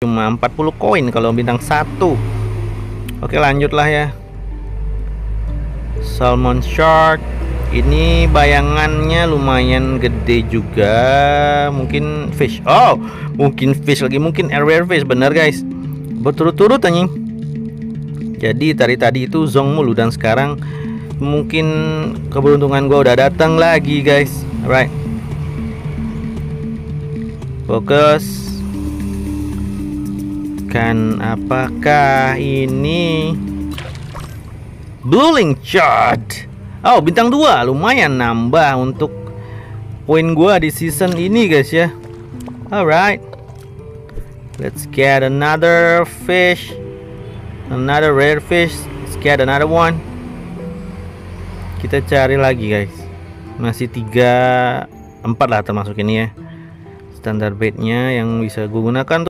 cuma 40 koin kalau bintang satu. Oke lanjutlah ya. Salmon shark. Ini bayangannya lumayan gede juga. Mungkin fish. Oh mungkin fish lagi. Mungkin rare fish. Bener guys. Berturut-turut anjing. Jadi tadi tadi itu zong mulu. Dan sekarang mungkin keberuntungan gua udah datang lagi guys. Alright. Fokus kan apakah ini Blueling Chart Oh bintang 2 lumayan nambah untuk poin gua di season ini guys ya. Alright. Let's get another fish. Another rare fish. Let's get another one. Kita cari lagi guys. Masih tiga empat lah termasuk ini ya. Standar baitnya yang bisa gue gunakan